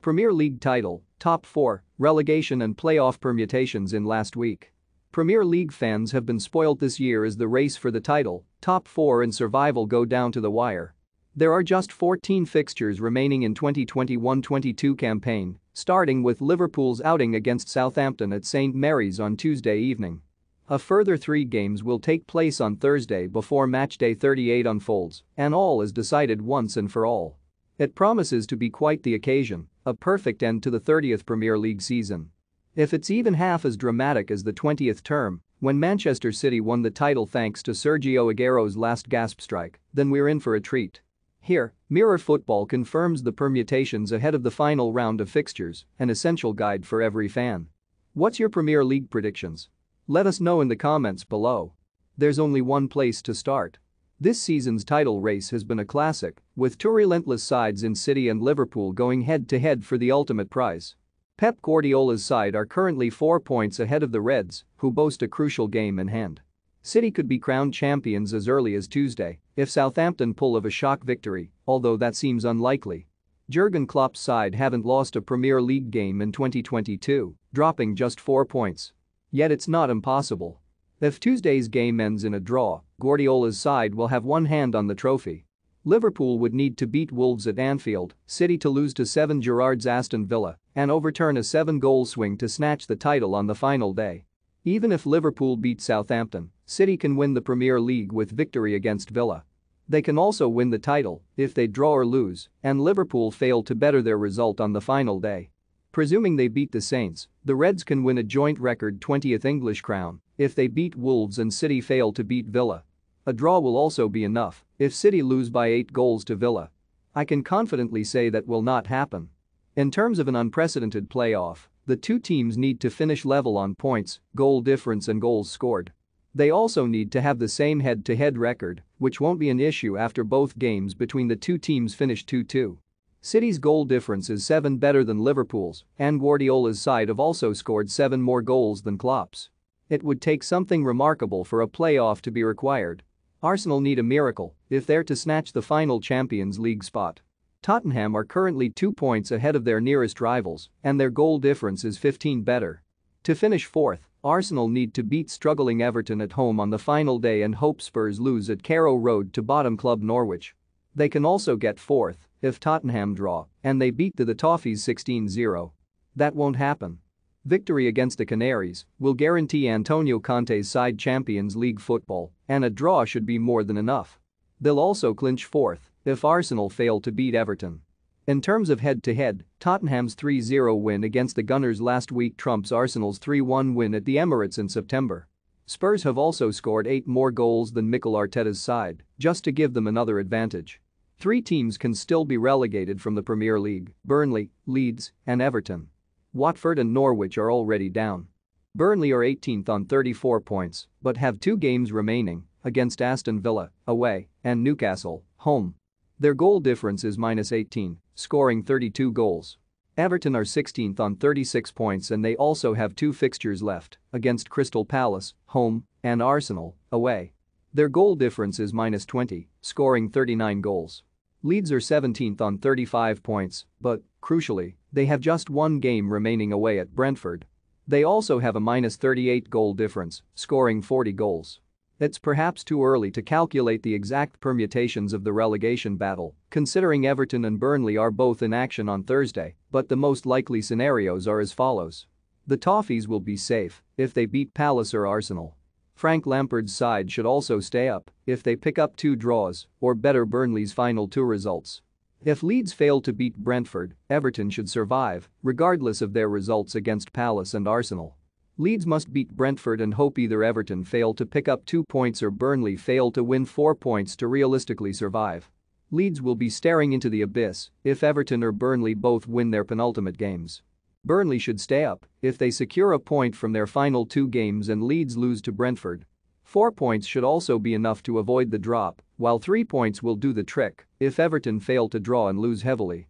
Premier League title, top 4, relegation and playoff permutations in last week. Premier League fans have been spoilt this year as the race for the title, top 4 and survival go down to the wire. There are just 14 fixtures remaining in 2021-22 campaign, starting with Liverpool's outing against Southampton at St Mary's on Tuesday evening. A further three games will take place on Thursday before matchday 38 unfolds, and all is decided once and for all. It promises to be quite the occasion, a perfect end to the 30th Premier League season. If it's even half as dramatic as the 20th term, when Manchester City won the title thanks to Sergio Aguero's last gasp strike, then we're in for a treat. Here, Mirror Football confirms the permutations ahead of the final round of fixtures, an essential guide for every fan. What's your Premier League predictions? Let us know in the comments below. There's only one place to start. This season's title race has been a classic, with two relentless sides in City and Liverpool going head-to-head for the ultimate prize. Pep Guardiola's side are currently four points ahead of the Reds, who boast a crucial game in hand. City could be crowned champions as early as Tuesday if Southampton pull of a shock victory, although that seems unlikely. Jurgen Klopp's side haven't lost a Premier League game in 2022, dropping just four points. Yet it's not impossible. If Tuesday's game ends in a draw, Guardiola's side will have one hand on the trophy. Liverpool would need to beat Wolves at Anfield, City to lose to Steven Gerrard's Aston Villa, and overturn a 7-goal swing to snatch the title on the final day. Even if Liverpool beat Southampton, City can win the Premier League with victory against Villa. They can also win the title if they draw or lose and Liverpool fail to better their result on the final day. Presuming they beat the Saints, the Reds can win a joint record 20th English crown if they beat Wolves and City fail to beat Villa. A draw will also be enough if City lose by 8 goals to Villa. I can confidently say that will not happen. In terms of an unprecedented playoff, the two teams need to finish level on points, goal difference and goals scored. They also need to have the same head-to-head record, which won't be an issue after both games between the two teams finish 2-2. City's goal difference is 7 better than Liverpool's, and Guardiola's side have also scored 7 more goals than Klopp's. It would take something remarkable for a playoff to be required. Arsenal need a miracle if they're to snatch the final Champions League spot. Tottenham are currently two points ahead of their nearest rivals, and their goal difference is 15 better. To finish fourth, Arsenal need to beat struggling Everton at home on the final day and hope Spurs lose at Carrow Road to bottom club Norwich. They can also get fourth if Tottenham draw and they beat the, the Toffees 16-0. That won't happen. Victory against the Canaries will guarantee Antonio Conte's side Champions League football, and a draw should be more than enough. They'll also clinch fourth if Arsenal fail to beat Everton. In terms of head-to-head, Tottenham's 3-0 win against the Gunners last week trumps Arsenal's 3-1 win at the Emirates in September. Spurs have also scored 8 more goals than Mikel Arteta's side, just to give them another advantage. Three teams can still be relegated from the Premier League, Burnley, Leeds, and Everton. Watford and Norwich are already down. Burnley are 18th on 34 points, but have two games remaining against Aston Villa, away, and Newcastle, home. Their goal difference is minus 18, scoring 32 goals. Everton are 16th on 36 points and they also have two fixtures left against Crystal Palace, home, and Arsenal, away. Their goal difference is minus 20, scoring 39 goals. Leeds are 17th on 35 points, but, crucially, they have just one game remaining away at Brentford. They also have a minus 38 goal difference, scoring 40 goals. It's perhaps too early to calculate the exact permutations of the relegation battle, considering Everton and Burnley are both in action on Thursday, but the most likely scenarios are as follows. The Toffees will be safe if they beat Palace or Arsenal. Frank Lampard's side should also stay up if they pick up two draws or better Burnley's final two results. If Leeds fail to beat Brentford, Everton should survive, regardless of their results against Palace and Arsenal. Leeds must beat Brentford and hope either Everton fail to pick up two points or Burnley fail to win four points to realistically survive. Leeds will be staring into the abyss if Everton or Burnley both win their penultimate games. Burnley should stay up if they secure a point from their final two games and Leeds lose to Brentford. Four points should also be enough to avoid the drop, while three points will do the trick if Everton fail to draw and lose heavily.